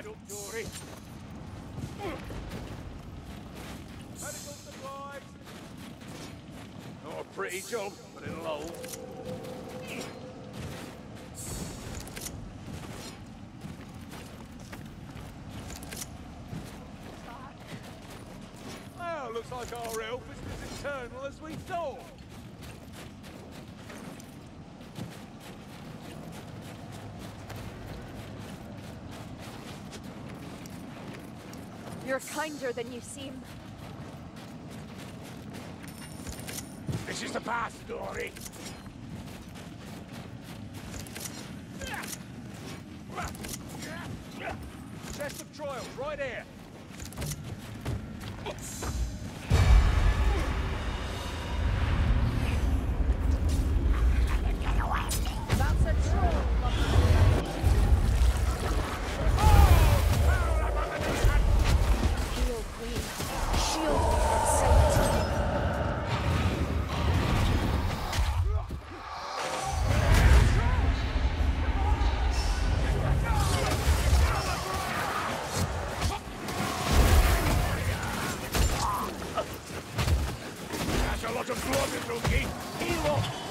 Add up your risk. Medical supplies. Not a pretty job, but it'll hold. Ah, looks like our help is as eternal as we thought. You're kinder than you seem. This is the path, Dory. lot just blood, Ruki. He will...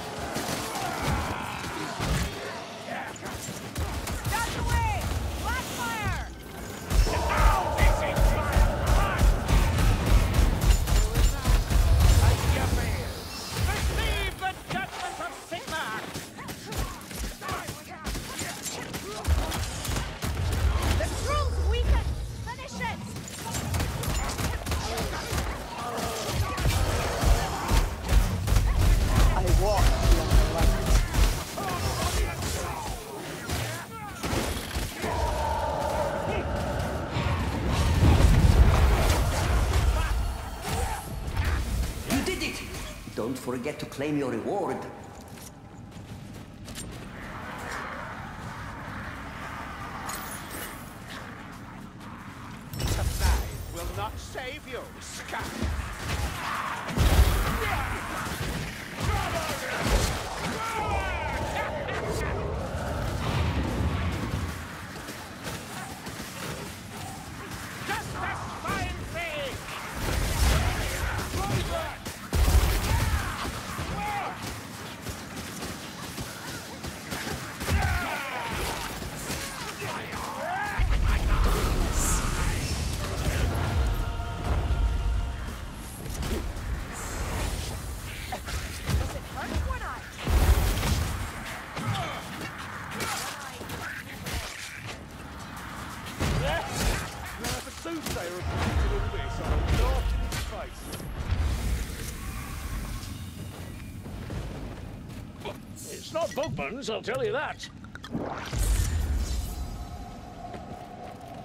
forget to claim your reward. I'll tell you that.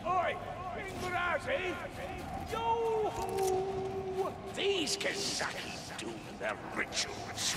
Oi! Ingurati! Yo-ho! These Kazaki do their rituals.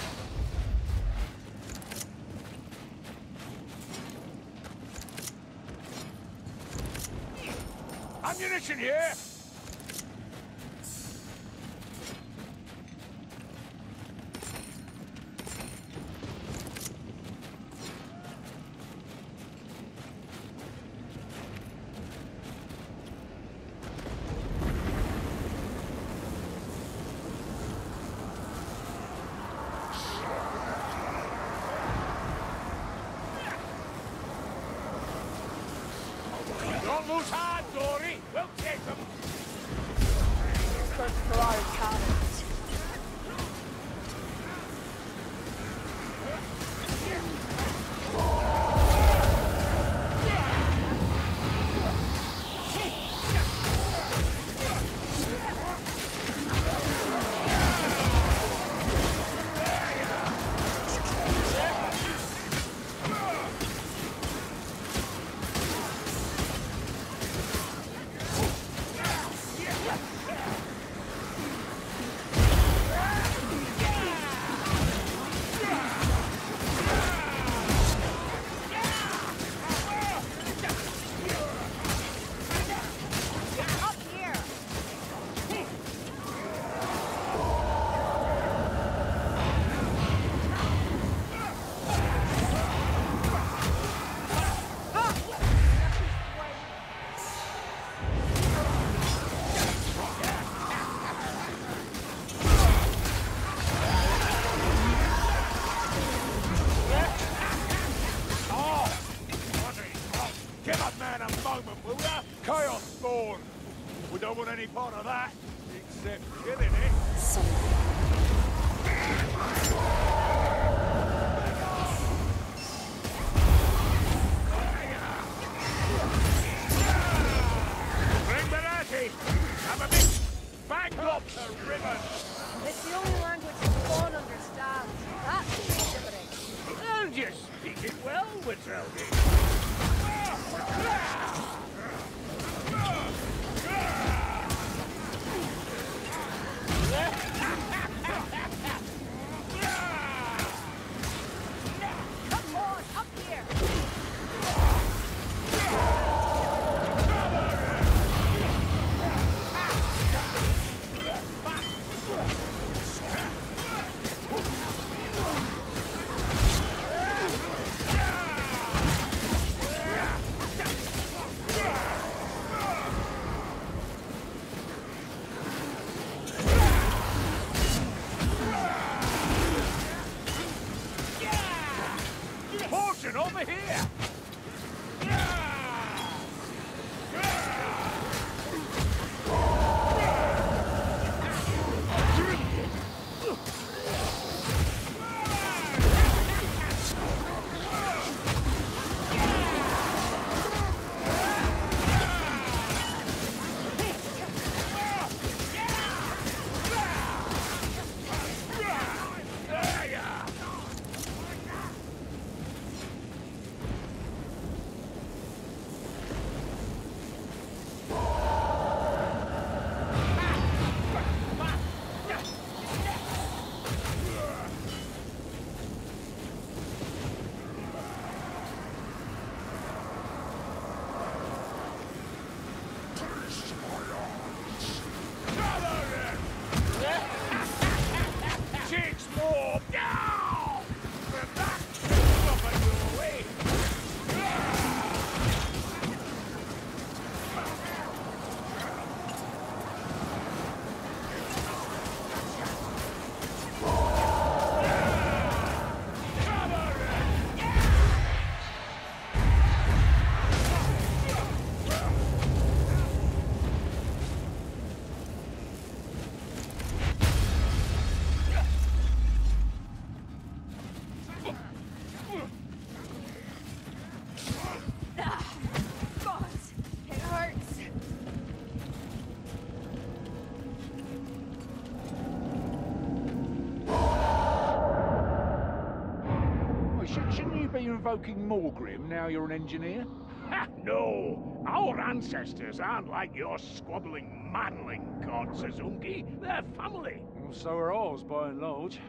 provoking Morgrim now you're an engineer? Ha, no! Our ancestors aren't like your squabbling manling god, Sazunki. They're family. Well, so are ours, by and large.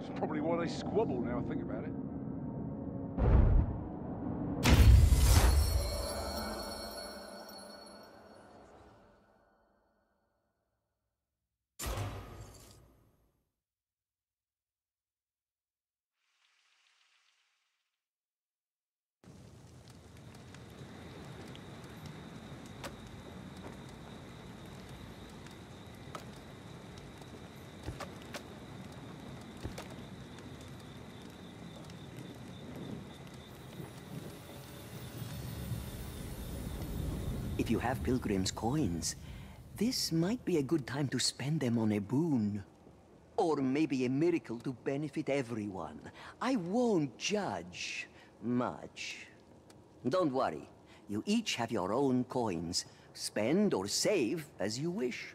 It's probably why they squabble now I think about it. If you have Pilgrim's coins, this might be a good time to spend them on a boon. Or maybe a miracle to benefit everyone. I won't judge much. Don't worry. You each have your own coins. Spend or save as you wish.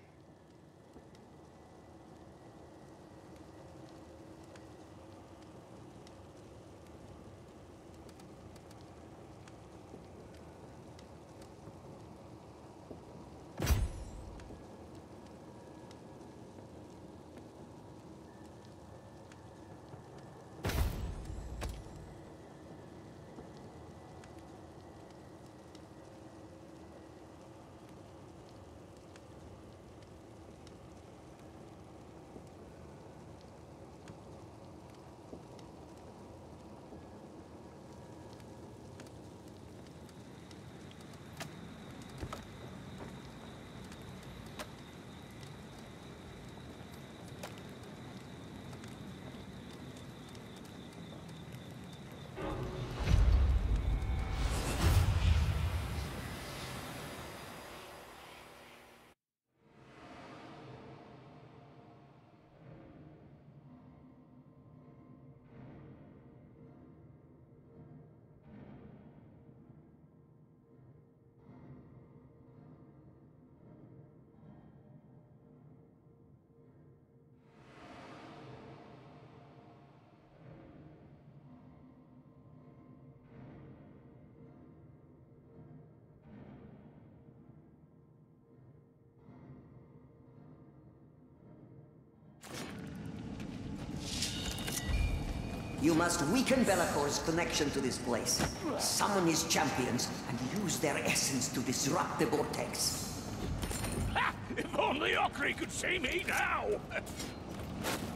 You must weaken Be'lakor's connection to this place. Summon his champions and use their essence to disrupt the vortex. Ha! If only Okri could see me now!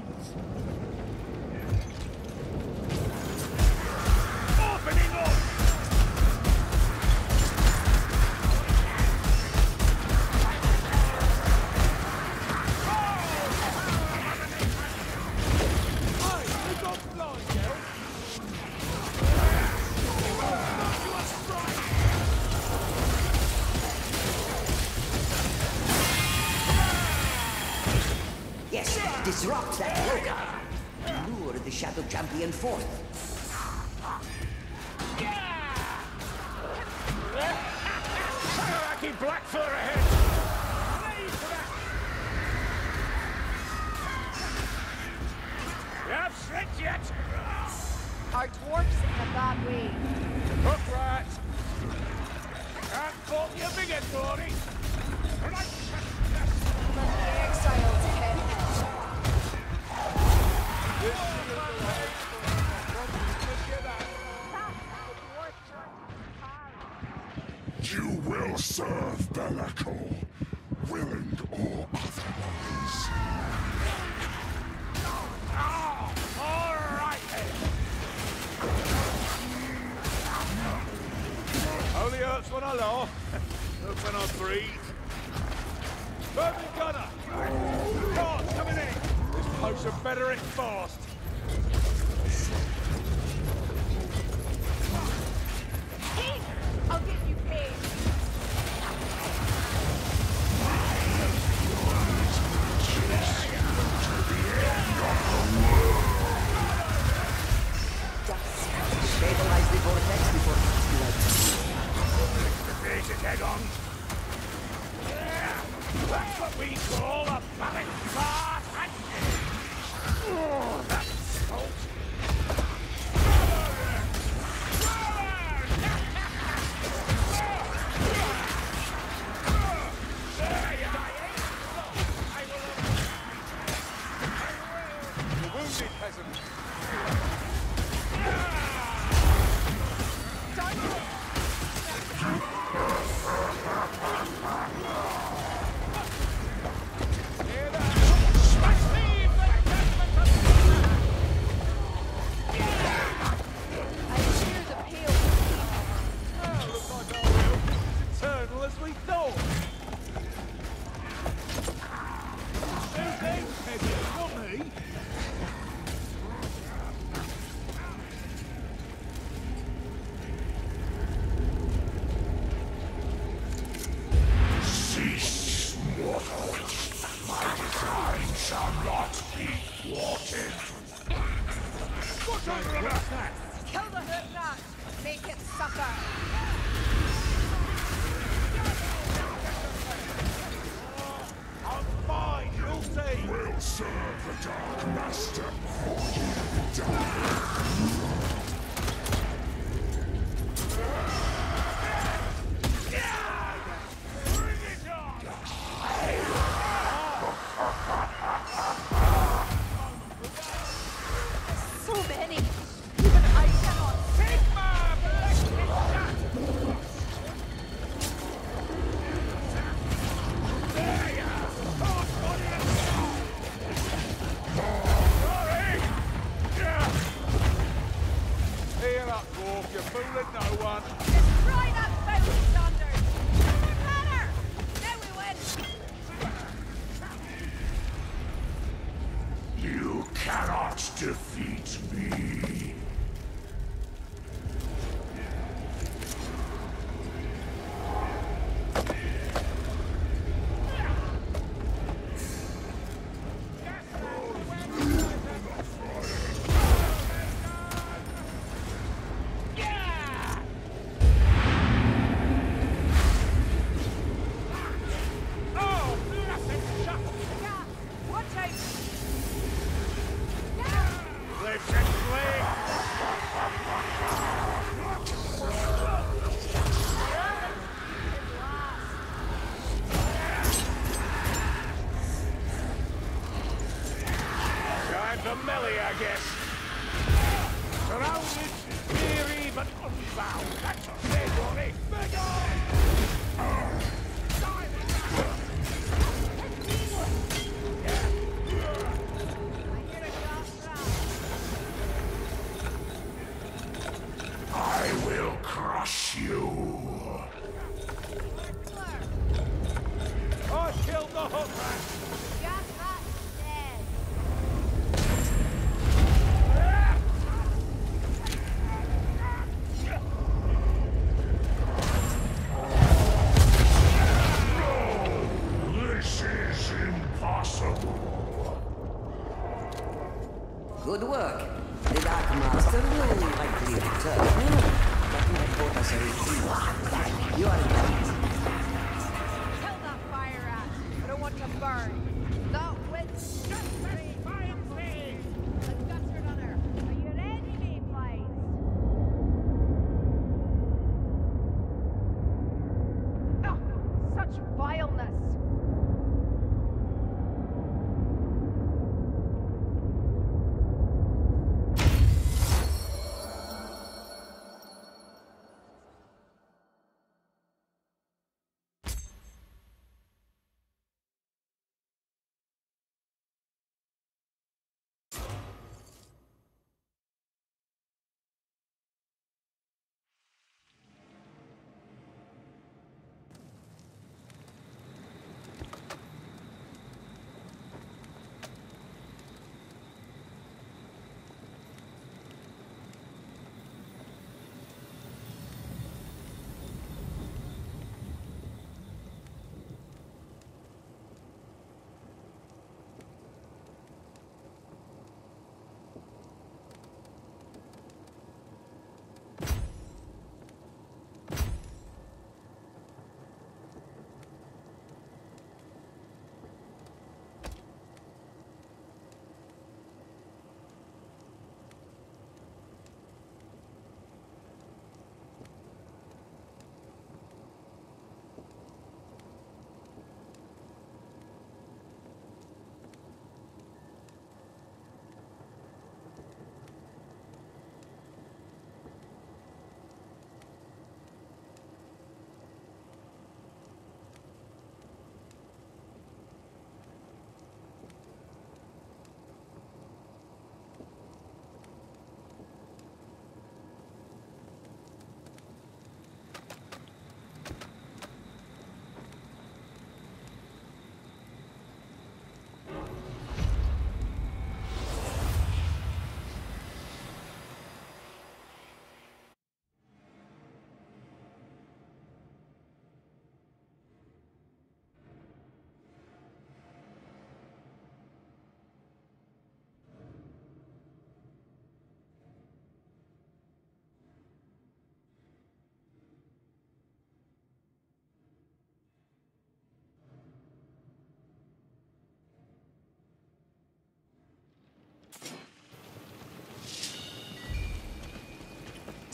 plague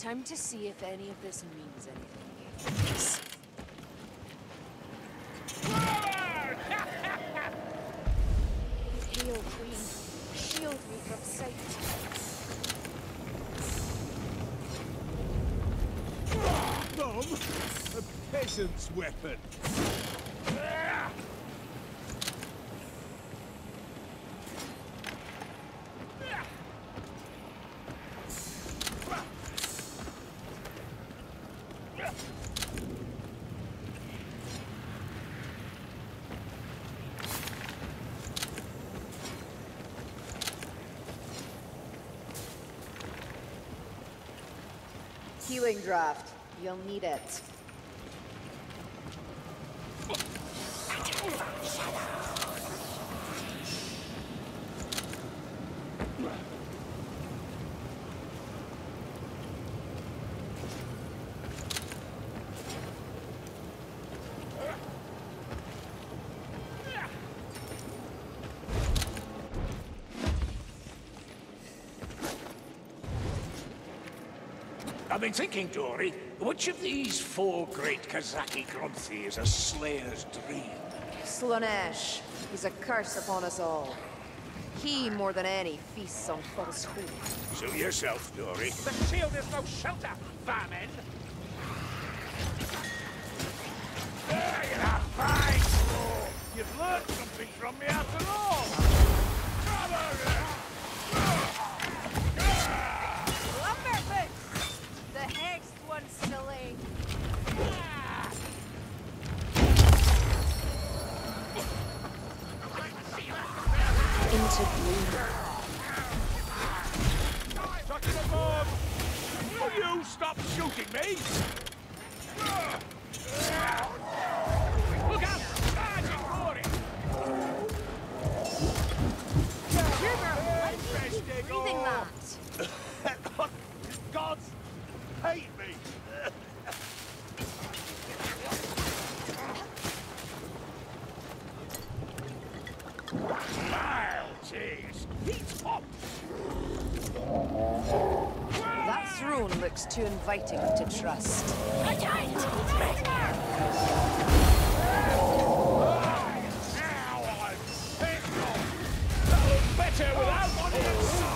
Time to see if any of this means anything. Hail, Queen. Shield me from sight. Mum, a peasant's weapon. Healing draft. You'll need it. I've been thinking, Dory, which of these four great Kazaki Grunthi is a slayer's dream? Slaanesh. He's a curse upon us all. He, more than any, feasts on false hope. Suit yourself, Dory. The shield is no shelter, vermin! There you have fine! You've learned something from me after all! Will you stop shooting me? Vile cheese. He's. That throne looks too inviting to trust. Now I'm pissed off. Better without one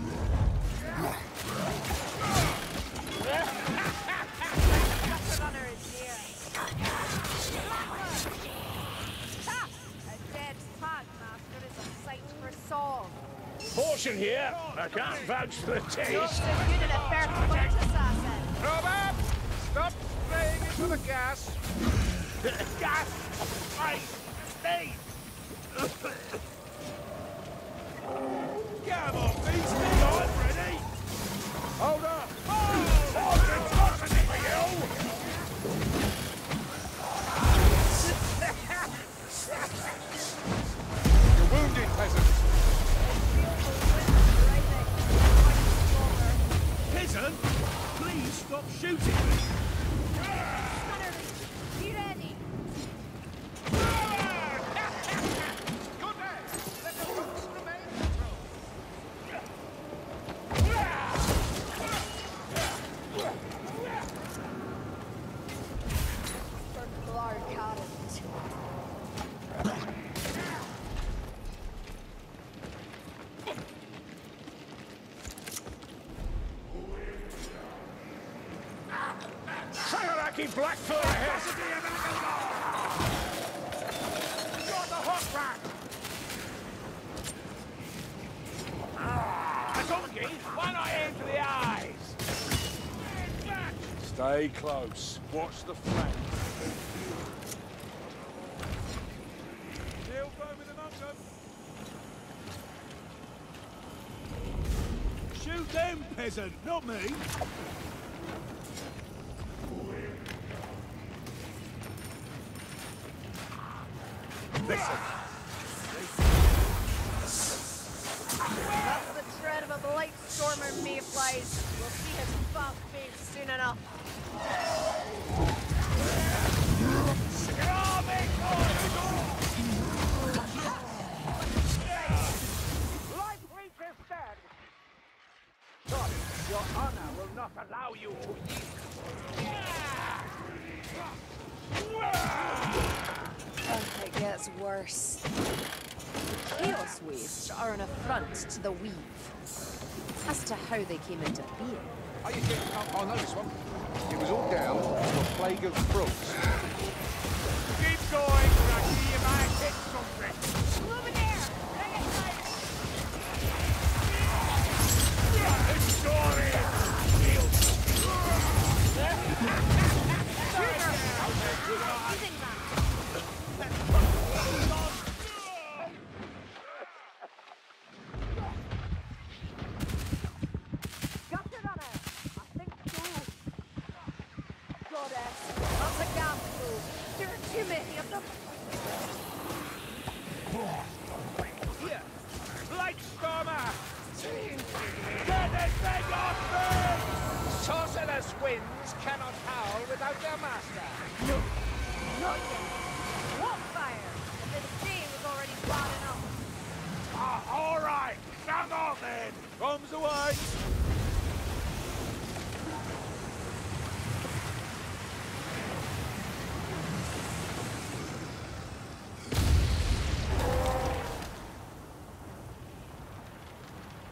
Portion here. I can't vouch for the taste. so good in a first point assassin. Robert! Stop spraying into the gas! gas! Ice! Steam! Come on, beastie! I'm ready! Hold up! Oh! I've Stay close. Watch the flank. Shoot them, peasant, not me. How they came into being. Oh, you think, I know this one. It was all down to a plague of frogs.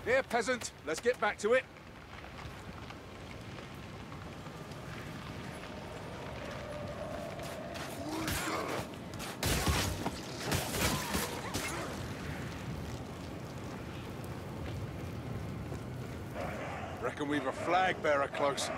Here, peasant, let's get back to it. Reckon we've a flag bearer close.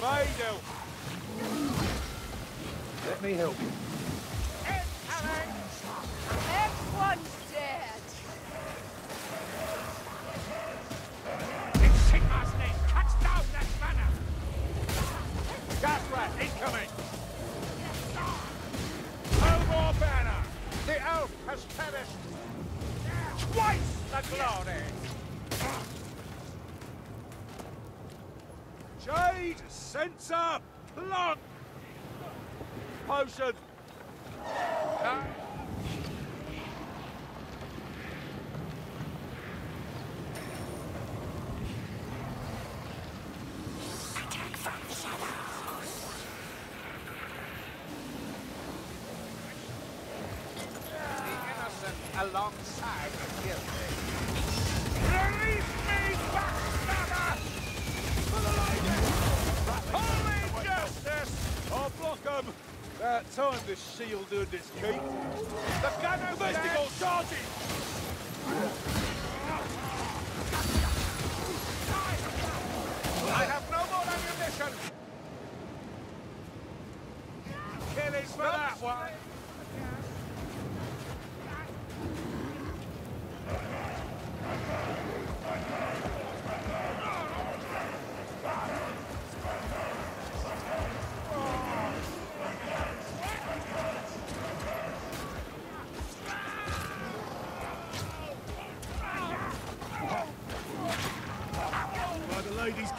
than I do. Let me help you. Dead. It's Cut down that banner. Incoming. No more banner. The elf has perished. Twice the glory. Shade, sensor, plug! Potion,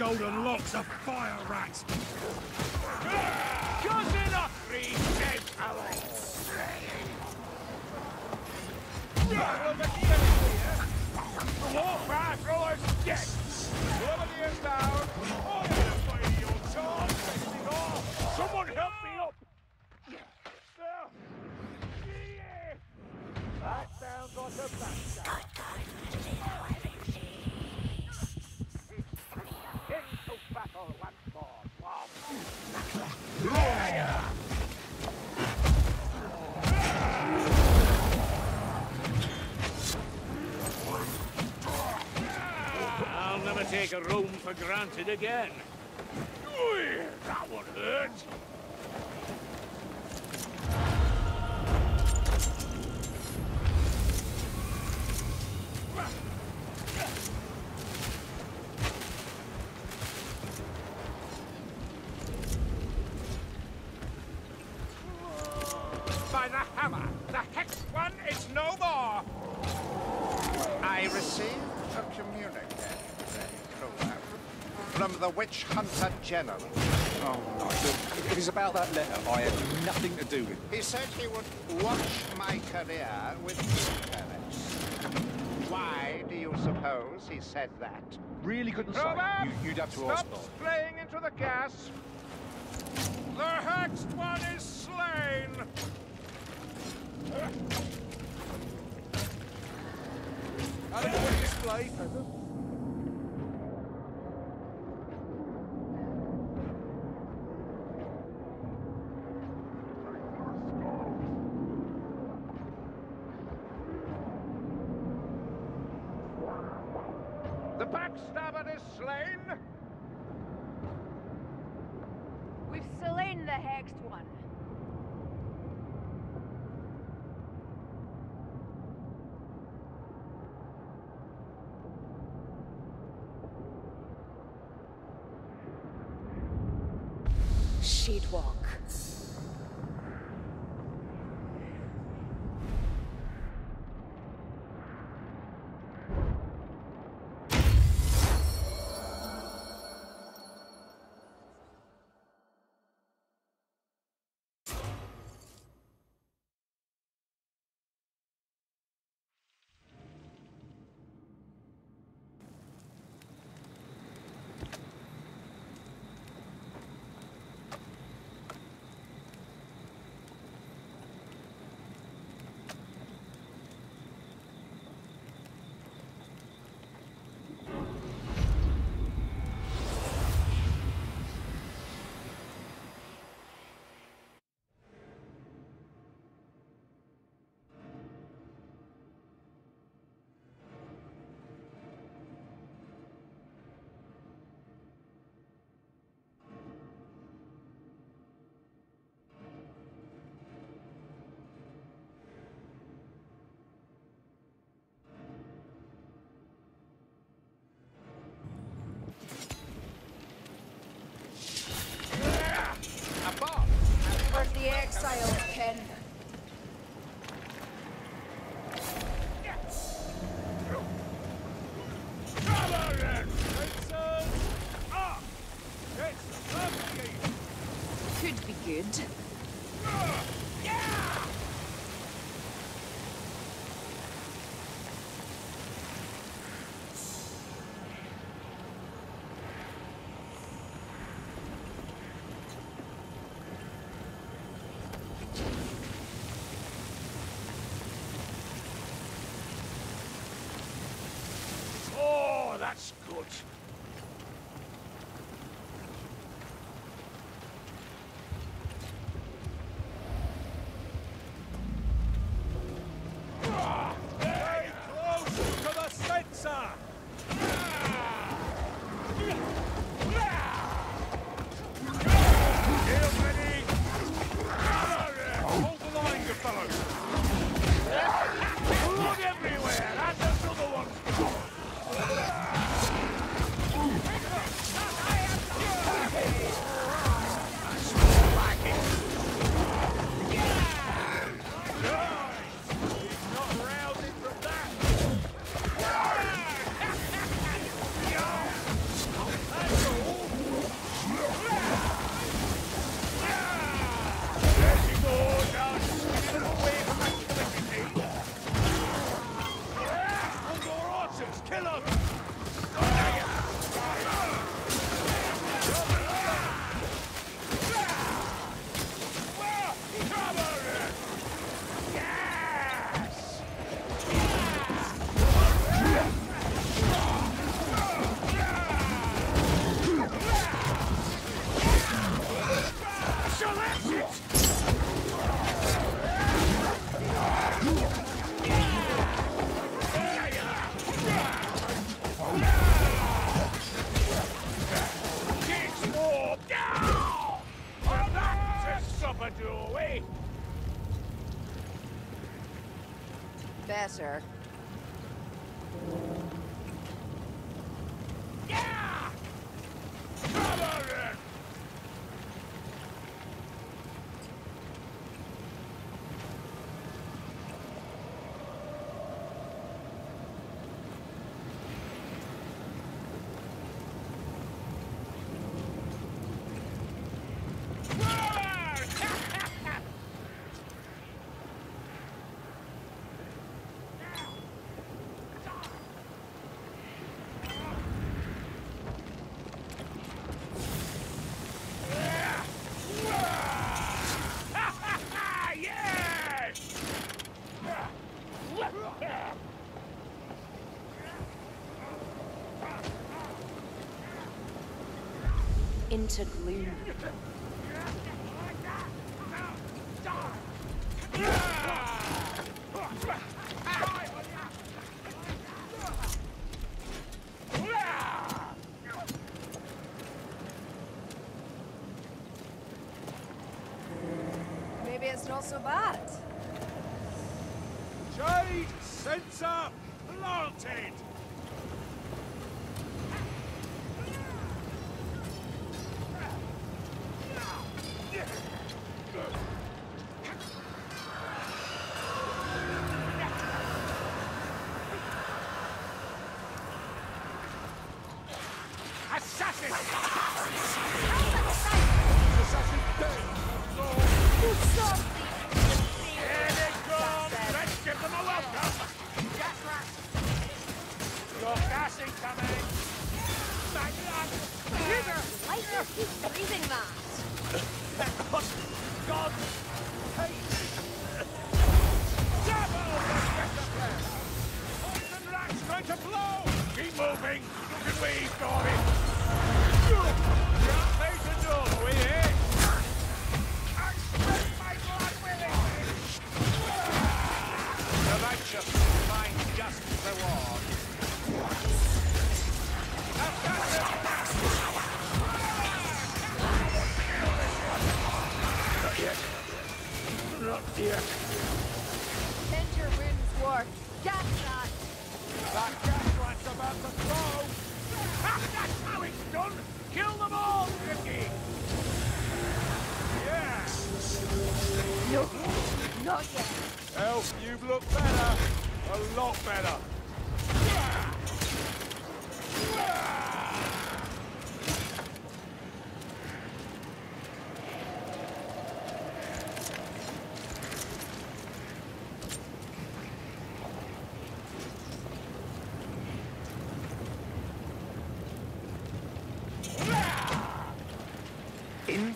golden locks of fire rats. for granted again. from the Witch Hunter General. Oh, no, if it's about that letter, I have nothing to do with it. He said he would watch my career with interest. Why do you suppose he said that? Really couldn't say. You, would have to stop ask. Stop playing into the gas. The hexed one is slain. Display, the exile. do we? Better. tainted loom. Maybe it's not so bad. Jade, sense up!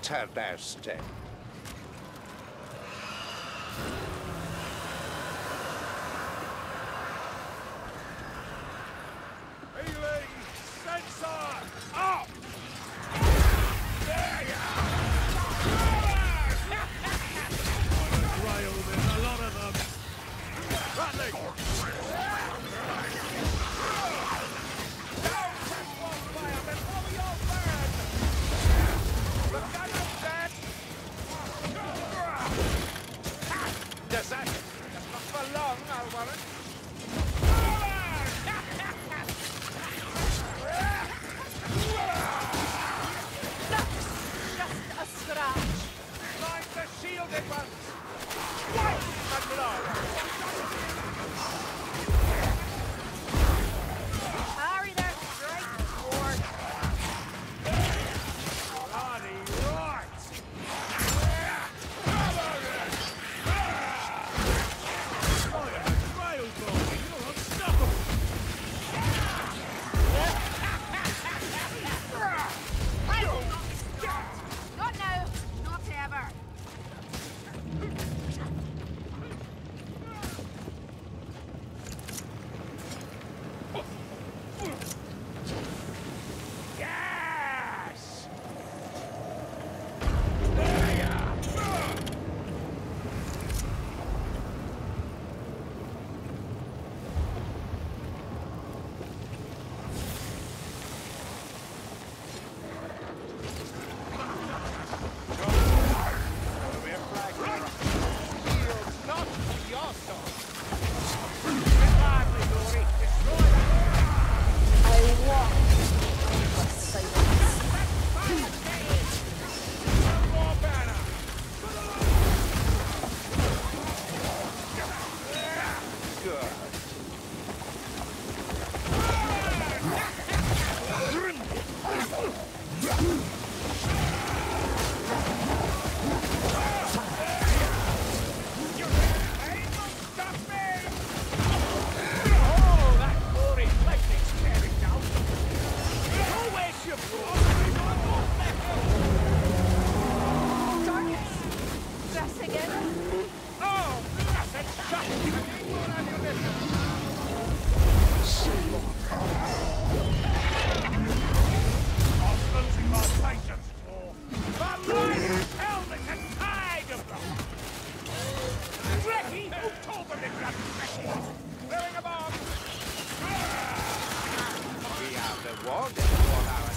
Interesting.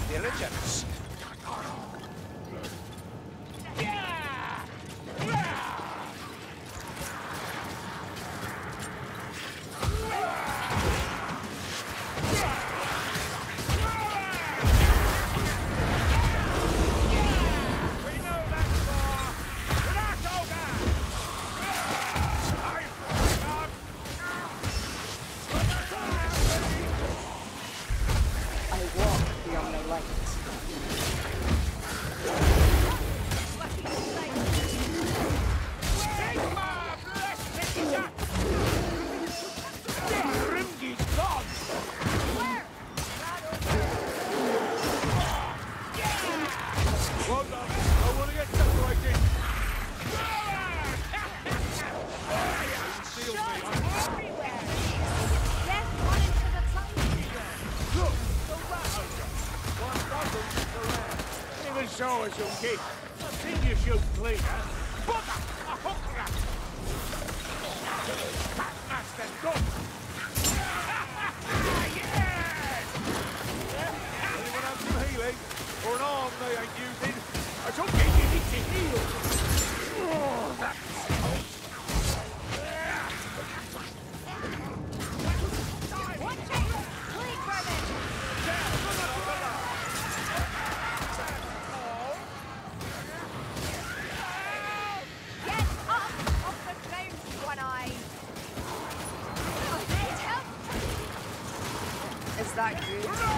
diligence. For some Is that